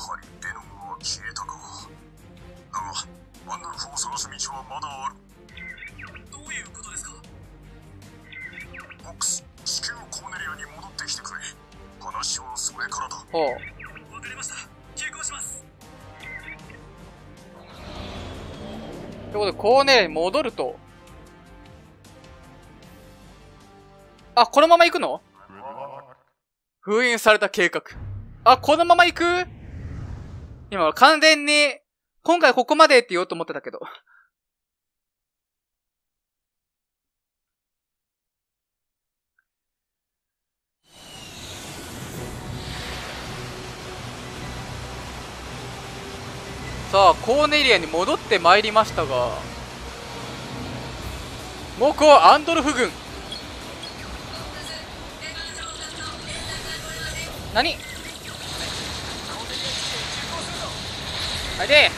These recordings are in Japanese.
はりベノムは消えたかだがワンドルフを探す道はまだある。どういうことですか？フォックス地球コーネリアに戻ってきてくれ。話はそれからだ。ほう。わかりました。急行します。ということで、コーネリアに戻ると。あ、このまま行くの？封印された計画。あ、このまま行く？今、完全に、今回ここまでって言おうと思ってたけど。さあ、コーネリアに戻ってまいりましたが、モコアンドルフ軍。何？はいで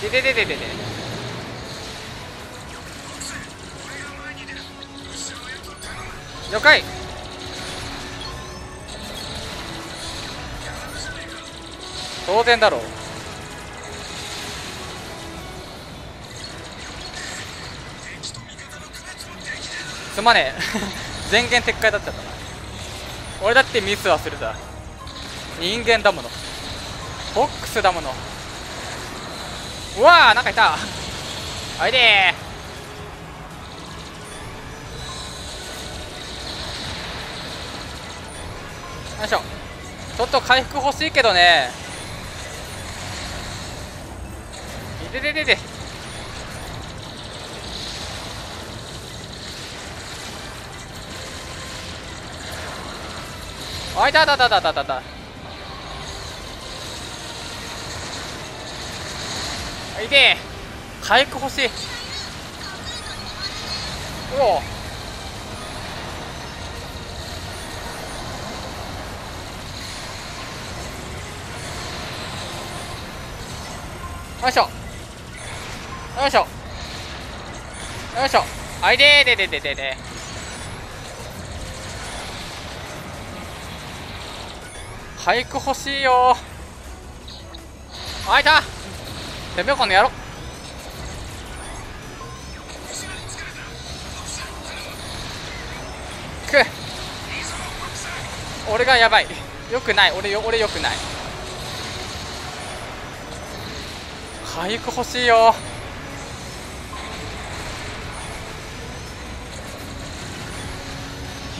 でででででで。了解。当然だろう。すまねえ。全言撤回だっちゃったな。俺だってミスはするさ人間だもの。フォックスだもの。うわーなんかいた。おいでよいしょ。ちょっと回復欲しいけどね。いでででであいたたたたたたた。いて。回復欲しい。うお。よいしょ。よいしょ。よいしょ。あいでーででででで回復欲しいよ。あいた。てめえこの野郎く。俺がやばい。よくない。俺よ俺よくない。回復欲しいよ。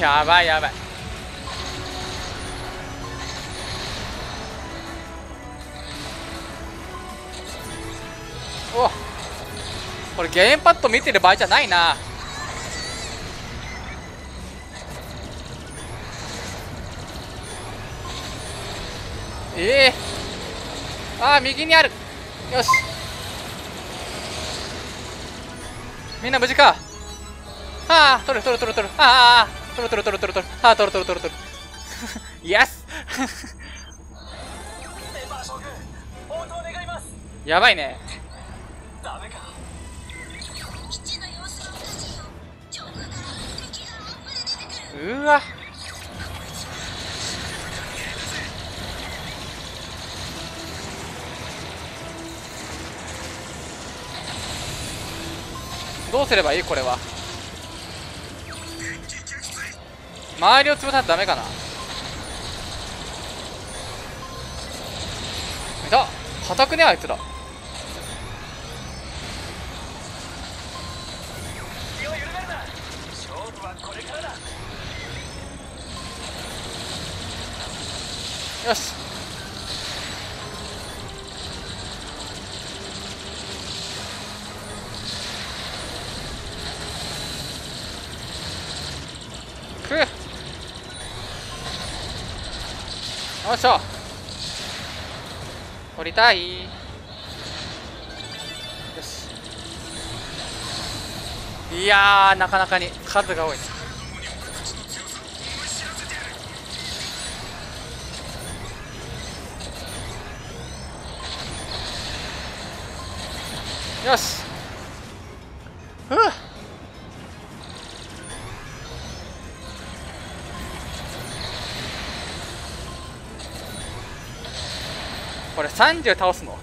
やばいやばい。おこれゲームパッド見てる場合じゃないな。ええ。ー、ああ右にある。よし。みんな無事か。ああ取る取る取る取る。ああ取る取る取る取る取る。ああ取る取る取る取る。イエス。やばいねダメか。うわ。どうすればいい？これは。周りを潰さないとダメかな？いた。硬くね？あいつら気を緩めるな勝負はこれからだよし。く。よっしょ。取りたい。よし。いやーなかなかに数が多い。ねよし。これ30倒すの？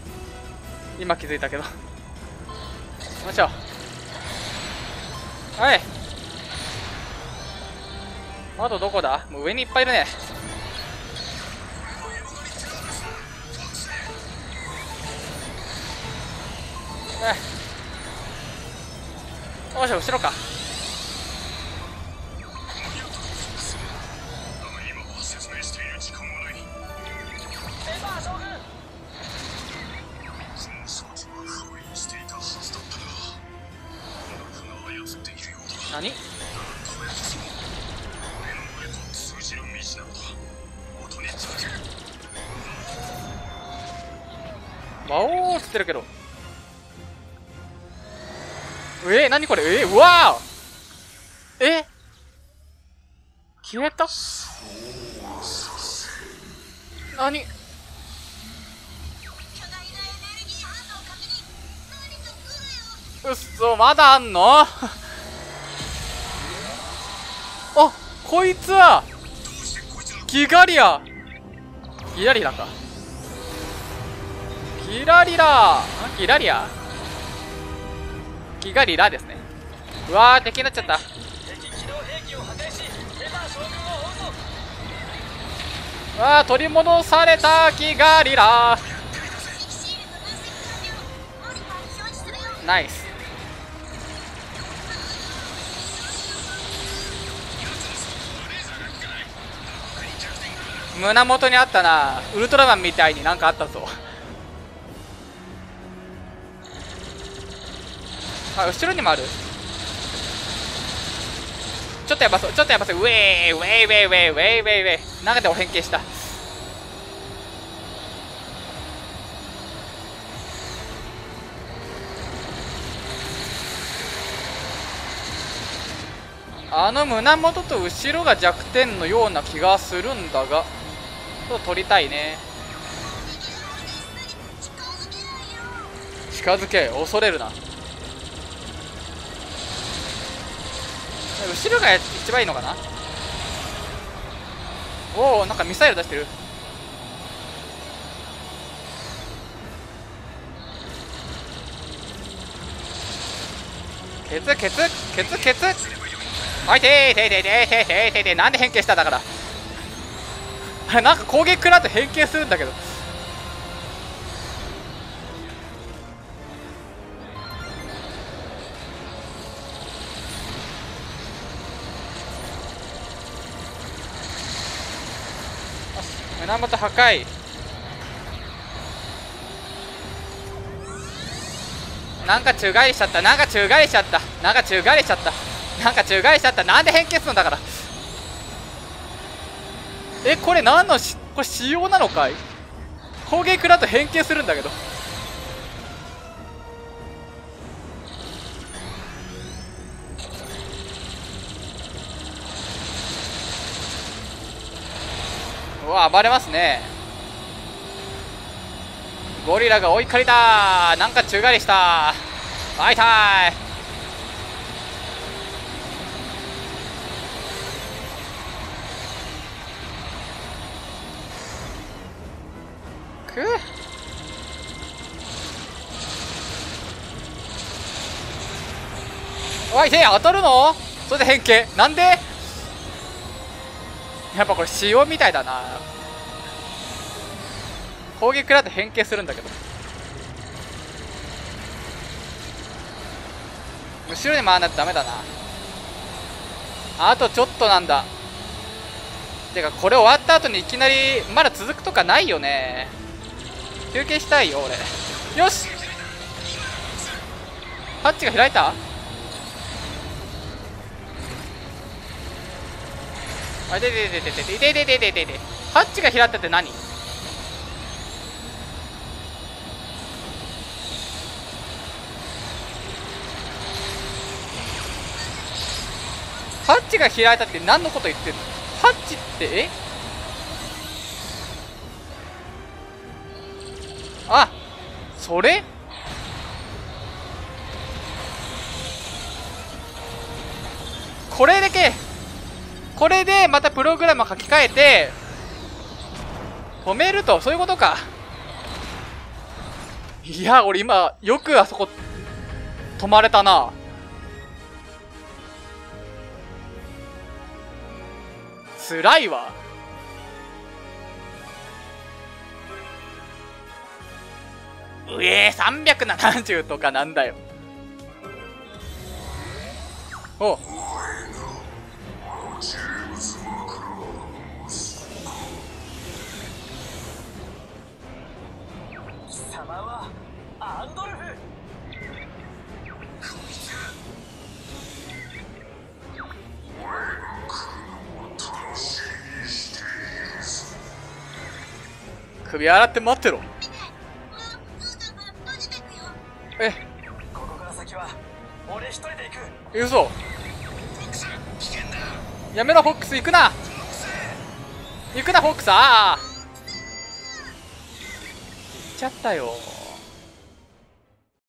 今気づいたけど。よいしょはい。あとどこだ？もう上にいっぱいいるね。うんよし後ろか。何？魔王っつってるけど。えー、何これ？えー、うわーえ？消えた？何？うっそまだあんの？あこいつは！ギガリアギラリラか。ギラリラ。ギラリア。敵がリラですね。うわー敵になっちゃった。わ取り戻されたキガリラナイス。胸元にあったな。ウルトラマンみたいになんかあったぞ。あ後ろにもある。ちょっとやばそう。ちょっとやばそう。ウェーウェーウェーウェーウェーウェーウェーなんで俺変形した。あの胸元と後ろが弱点のような気がするんだが。ちょっと取りたいね。近づけ恐れるな。後ろが一番いいのかな？おおなんかミサイル出してる。ケツケツケツケツ。あいていていていていていていてなんで変形したんだからあなんか攻撃食らって変形するんだけど胸元破壊。なんか宙返りしちゃった。なんか宙返りしちゃった。なんか宙返りしちゃった。なんか宙返りしちゃった。なんで変形するんだから。えこれ何のしこれ仕様なのかい？攻撃だと変形するんだけど。うわ暴れますね。ゴリラが追いかりだなんか宙返りした。会いたいくおい手当たるの？それで変形。なんで？やっぱこれ仕様みたいだな。攻撃だと変形するんだけど。後ろに回らないとダメだな。あとちょっとなんだ。てかこれ終わった後にいきなりまだ続くとかないよね。休憩したいよ俺。よし。ハッチが開いた？あででででででででででででハッチが開いたって何ハッチが開いたって何のこと言ってんのハッチってえあそれこれだけこれでまたプログラム書き換えて止めるとそういうことか。いや俺今よくあそこ止まれたな。辛いわ。うえー、370とかなんだよ。お首洗って待ってろ。見てワープ通道が閉じてくよえここから先は俺一人で行く嘘やめろフォックス。行くな。行くなフォックス。ああ。行っちゃったよ。